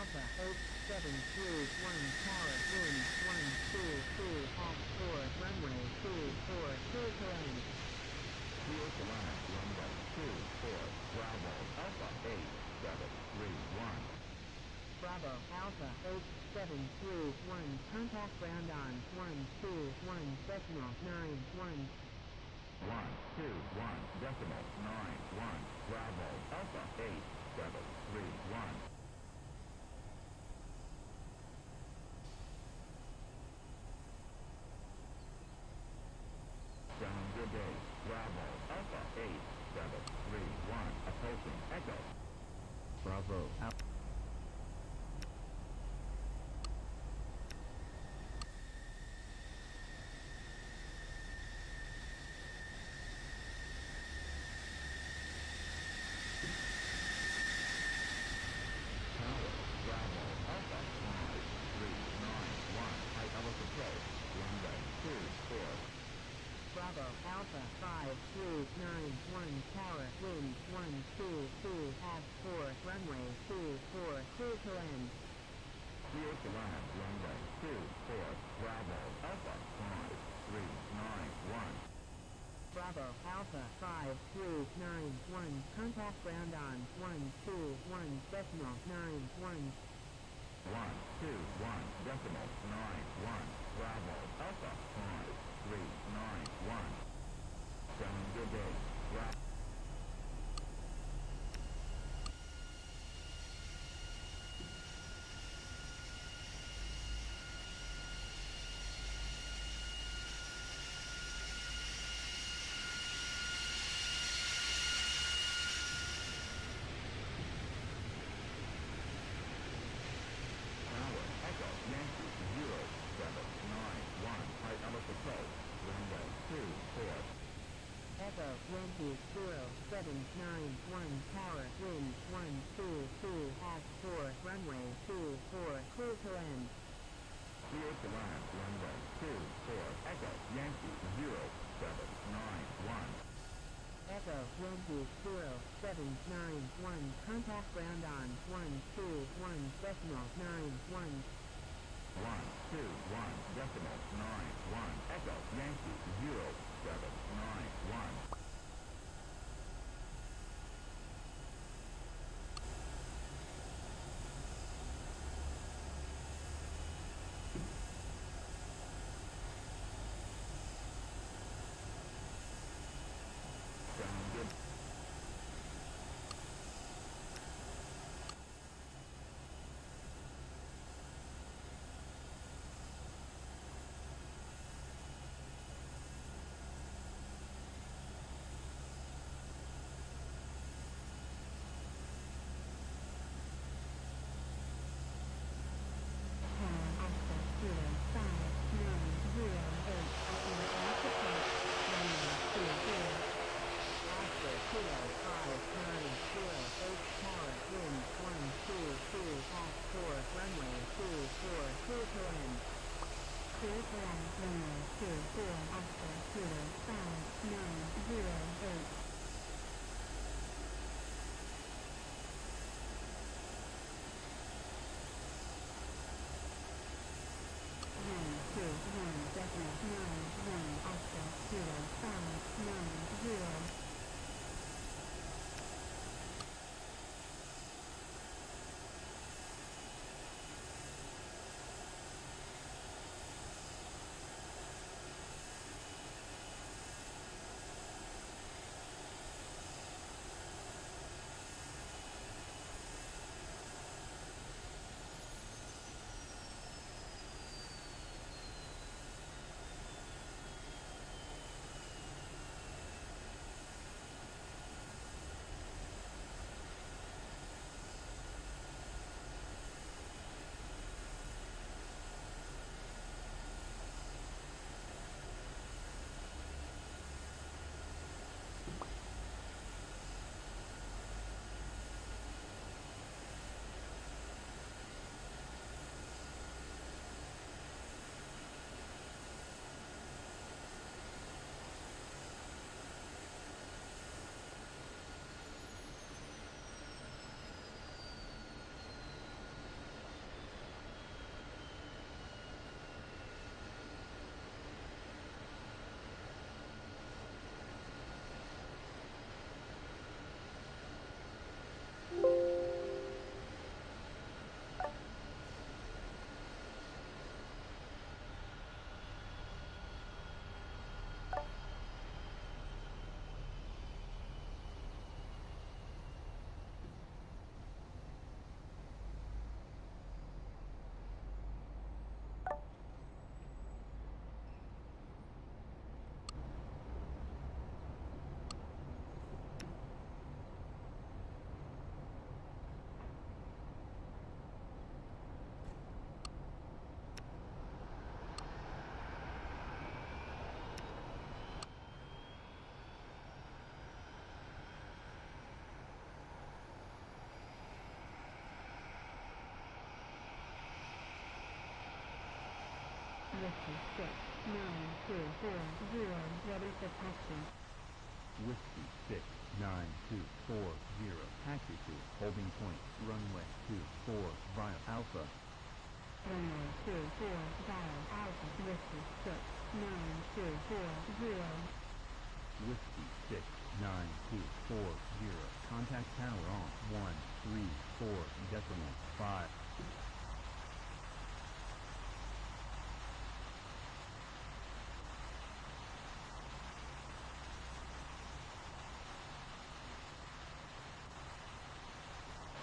Alpha Hope 7 Series 1 Tower Wind 1 2 2 Hawk 4 Runway 24 2 Terrain Clear to land runway 24 Bravo Alpha 8 7 3 1 Bravo, Alpha, 8, 7, 3, 1, contact ground on, 1, 2, 1, decimal, 9, 1. 1, 2, 1, decimal, 9, 1, Bravo, Alpha, 8, 7, 3, 1. Alpha 5, 3, 9, 1, contact ground on 1, 2, 1, decimal 9, 1. 1, 2, 1, decimal 9, 1, Bravo, Alpha 5, 3, Yankee 0 7 9 1 Tower Wind 1 2 2 Half 4 Runway 2 4 Clear to land. to land, runway, two, four, Echo, Yankee, zero, seven, nine, one. Echo Yankee 0 7 9 1 Contact ground on 1 2 1 decimal 9 1 One, two, one, decimal, nine, one, Echo, Yankee, zero, seven, nine, one. 56, 9, 2, 4, 0, ready for taxi. Whiskey 6, 9, 2, 4, 0, taxi to holding point, runway 24, via Alpha. Runway 24, via Alpha, Whiskey 6, 9, 2, 4, 0. Whiskey 6, 9, 2, 4, 0, contact tower on 1, 3, 4, decimal 5.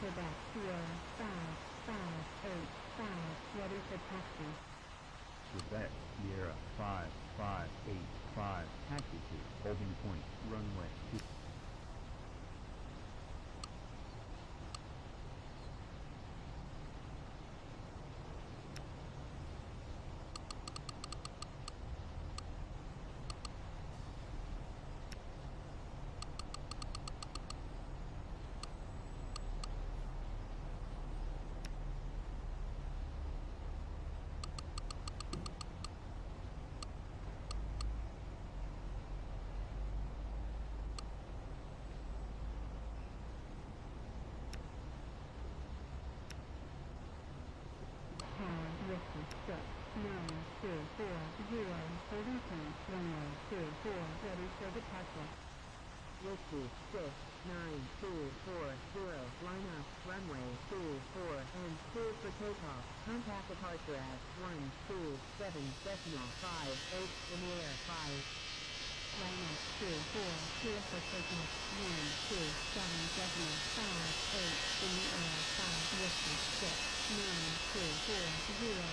Quebec 45585. What is for taxi? Quebec Sierra 5585. Taxi to holding point runway 2. Four zero point runway two four ready for departure. Whiskey six nine two four zero line up runway two four and clear for takeoff. Contact departure at one two seven decimal five eight in the air five. Line up two four clear for takeoff one two seven decimal five eight in the air five whiskey six nine two four zero.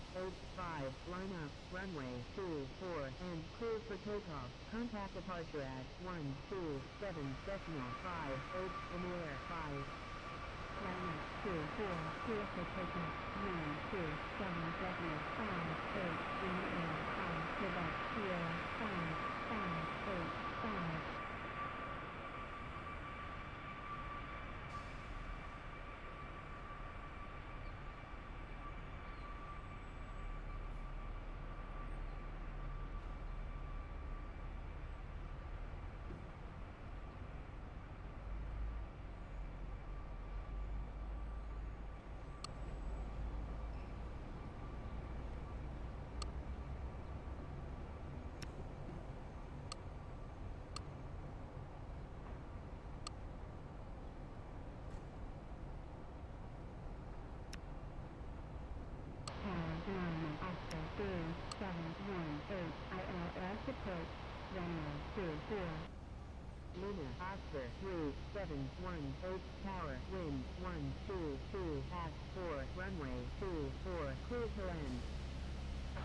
5, line up, runway 2, 4, and clear for takeoff. Contact departure at 1, 2, 7, decimal, 5, oak and air 5. Line up 24, clear for takeoff, 127 decimal 5, oak in the air 5, Quebec Sierra 5, 5, 8. Three seven one eight ILS runway two four. Luna Oscar three seven one eight tower wind one two two half four runway two four clear to land.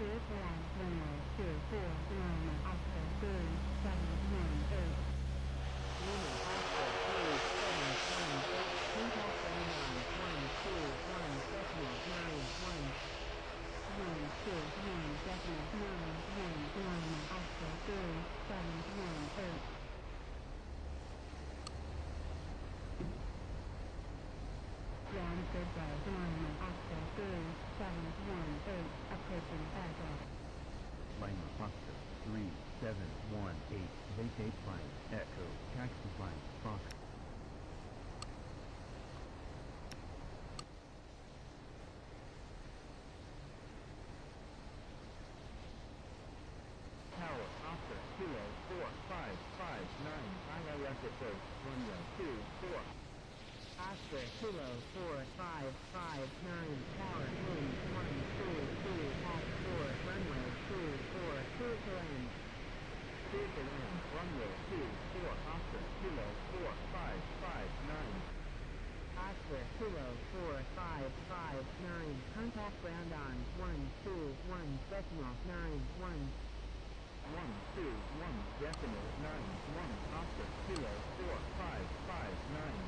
Clear to land runway two four Norman Oscar three seven one eight. Luna Oscar three seven one eight contact land one two one decimal nine one. One two one decimal nine one Norman Oscar three seven one eight. Ground Goodbye Norman Oscar three seven one eight approaching aircraft. Lima Foxtrot three seven one eight vacate flight Echo taxi flight Fox Tower, Oscar, Kilo, 4559, Approach, runway 24. Oscar Kilo four five five nine tower wind one two two at four runway two four clear to land. Clear to land, runway 24, Oscar, Kilo, 4559. Oscar Kilo 4 5 5 9. Contact ground on 1 2 1 decimal 9 1. One, two, one, decimal, nine, one, Oscar, kilo, four, five, five, nine.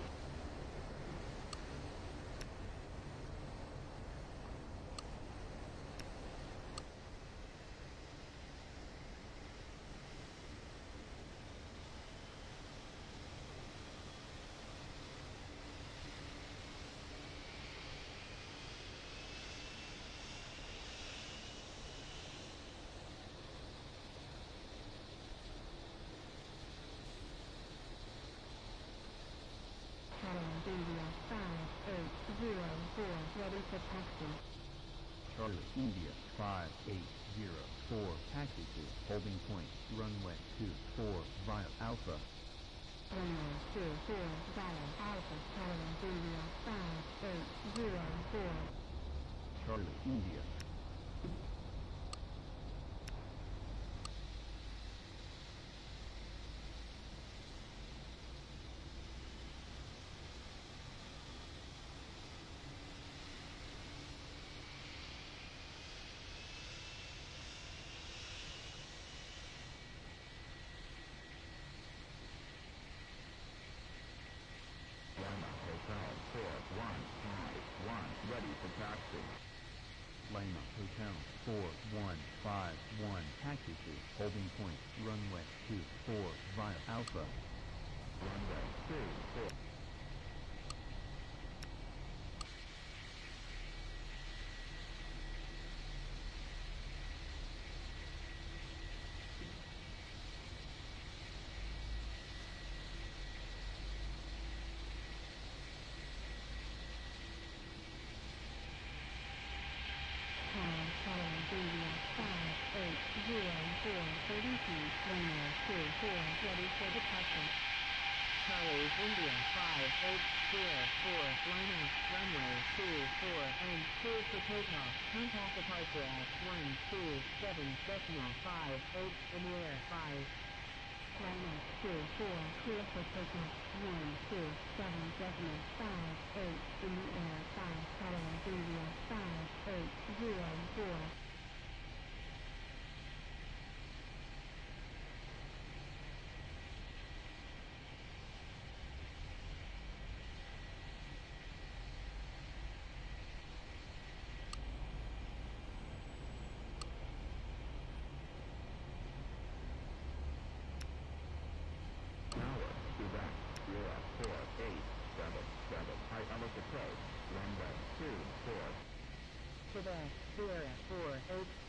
Catalan India 5804 ready for taxi. Charlie India 5804 taxi to holding point runway 24 via Alpha. Runway 24 via Alpha Catalan India 5804 Charlie India taxi to holding point runway 24 via Alpha. Runway 24. Runway 24 ready for departure. Charlie India 5804 Lima runway 24 and clear for takeoff. Contact departure at 127 decimal 58 in the air 5. Lima 24 clear for takeoff. 127 decimal 58 in the air 5 Catalan India 5804 Tower, Quebec, Sierra, four, eight, high Ellis approach, runway, two, four. Quebec, Sierra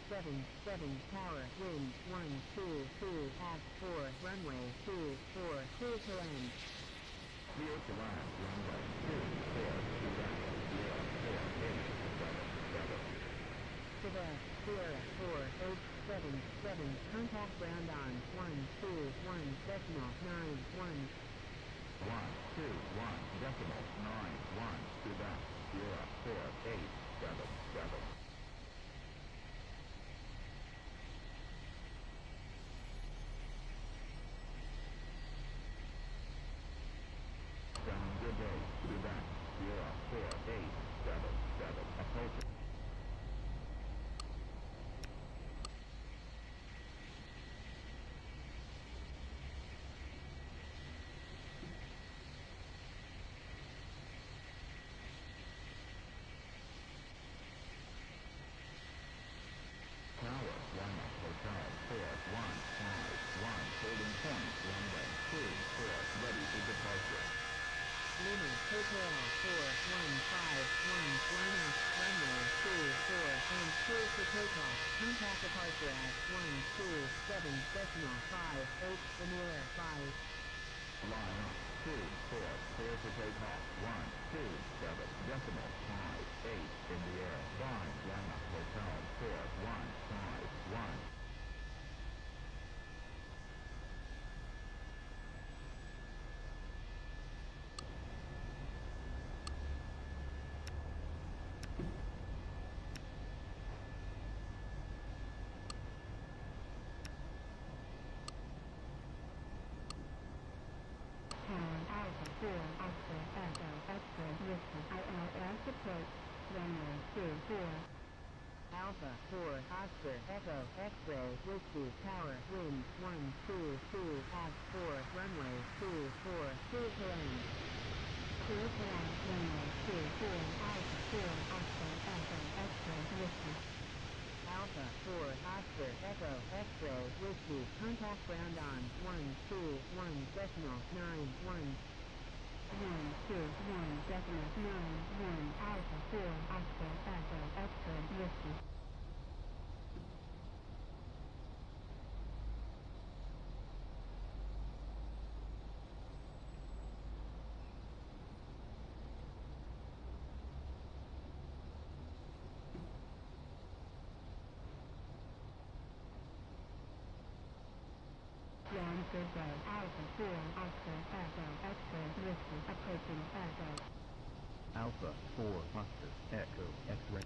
4877 Tower, wind 122 at 4, runway 24, clear to land. Clear to land, runway, two, four, Quebec, Sierra, four, eight, seven, seven. Quebec, Sierra 4877 contact ground on 121 decimal 91. One, two, one, decimal, nine, one, Quebec, Sierra, four, eight, seven, seven. Sound good day, Quebec, Sierra, four, eight, seven, seven, approaching. Tower, Lima Hotel, four, one, five, one, holding point, runway, two, four, ready for departure. Lima Hotel 4151 Lima, runway 24 and clear for takeoff. Contact departure at 127 decimal 58 in the air 5. Line up, two, four, clear for takeoff, one, two, seven, decimal, five, eight, in the air, five, Lima Hotel, four, one, five, one. Tower Alpha 4 Oscar Echo X-ray Whiskey IM 4. Alpha 4 Oscar Echo X-ray Whiskey Tower Wind 1 2 2 at 4 Runway 2 4 Clear to land. Clear to land runway 2 4 Alpha 4 Oscar Echo X-ray Whiskey. Alpha 4 Oscar Echo X-ray Whiskey contact ground on 1 2 1 decimal 9 1 one, two, one, decimal, nine, one, alpha, four, Oscar, echo, X-ray, whiskey. approaching Alpha 4 Foster Echo X-ray.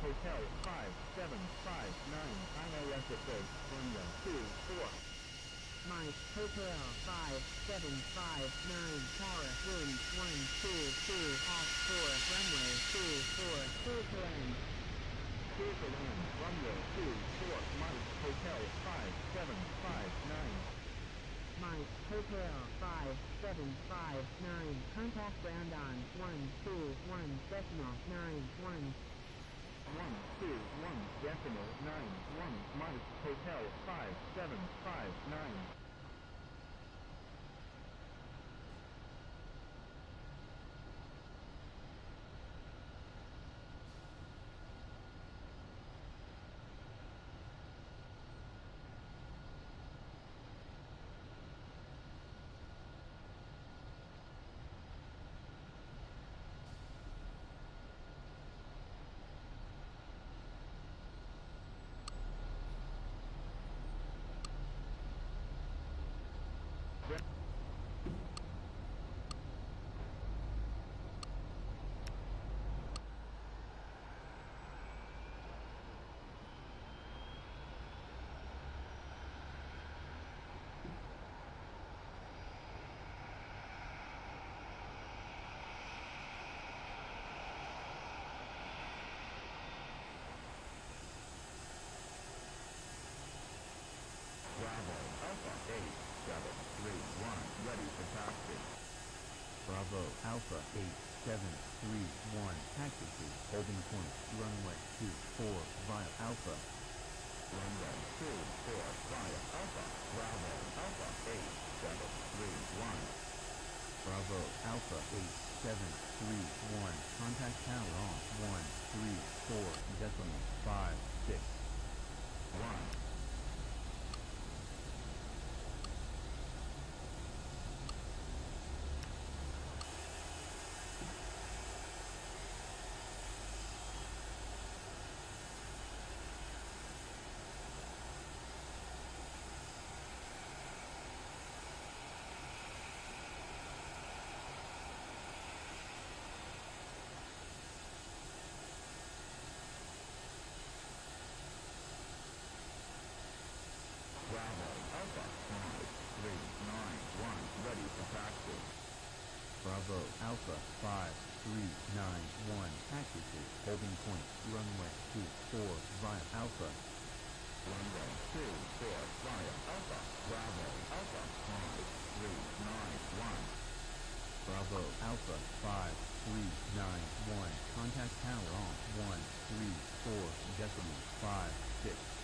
Hotel 5759 Anna Rutherford, London 24 my hotel 5759 Para Wind 122 off for runway 24 Switzerland. Switzerland runway 24 Mike Hotel 5759. Mike Hotel 5759. Contact Brandon 121 decimal 912 one, two, one, decimal, nine, one. 1, 2, 1, decimal, 9, 1, Mike, Hotel, 5759. Bravo, Alpha 8, 7, 3, 1, ready for taxi. Bravo Alpha 8731 taxi holding point runway 24 via Alpha. Runway 2, 4, via Alpha, Bravo, Alpha 8, 7, 3, 1. Bravo Alpha 8731 contact tower on 134 decimal 56. 1. Bravo, Alpha 5, 3, 9, 1, ready for taxi. Bravo Alpha 5391 taxi to holding point runway 24 via Alpha. Runway 2, 4, via Alpha, Bravo, Alpha 5, 3, 9, 1. Bravo Alpha 5391 contact tower on 134 decimal 56. for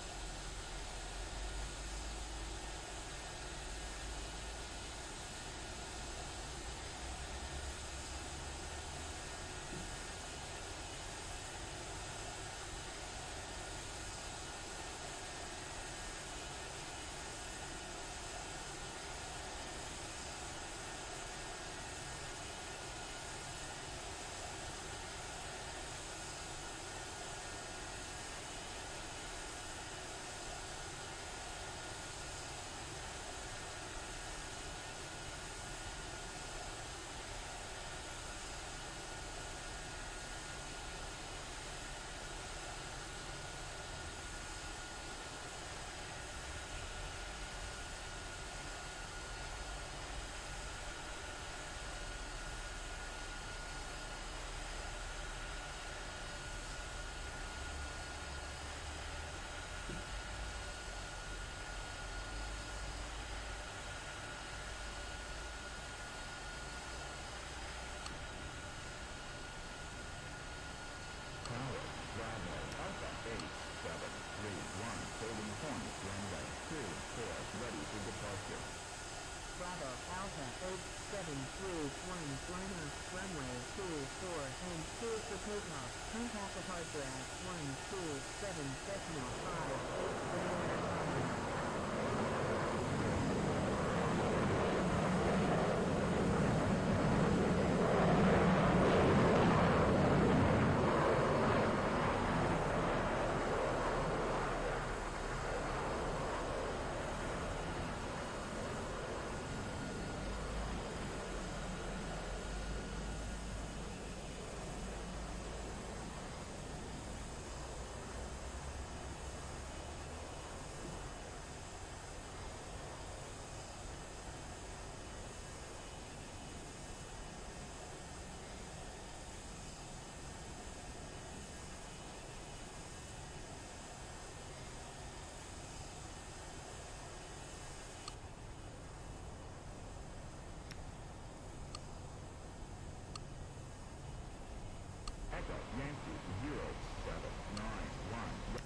Echo Yankee zero seven nine one.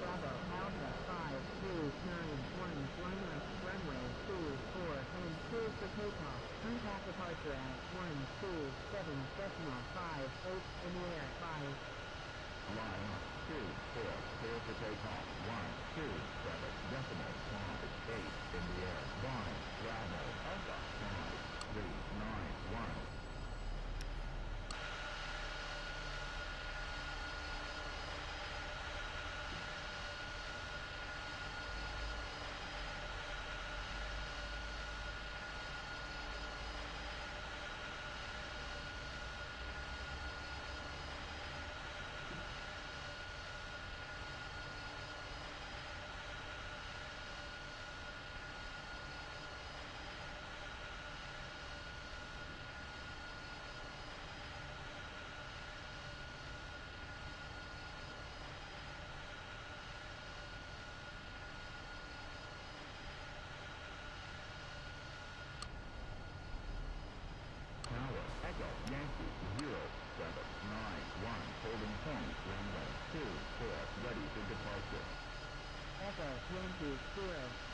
Bravo Alpha 5291 Lima, runway 24 and clear for takeoff. Contact departure at 127 decimal 5 8 in the air 5. Line up two four clear for takeoff one two seven decimal five eight in the air one Bravo Alpha five three nine one. Tower Echo Yankee zero seven nine one holding point runway two four ready for departure. Echo Yankee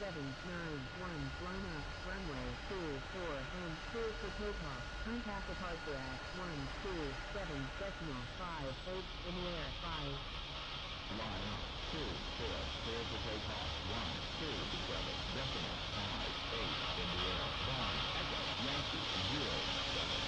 0791 Lima, runway 24 and clear for takeoff. Contact departure at 127 decimal 5 8 in the air 5. Line up two four clear for takeoff one two seven decimal five eight in the air five Echo Yankee zero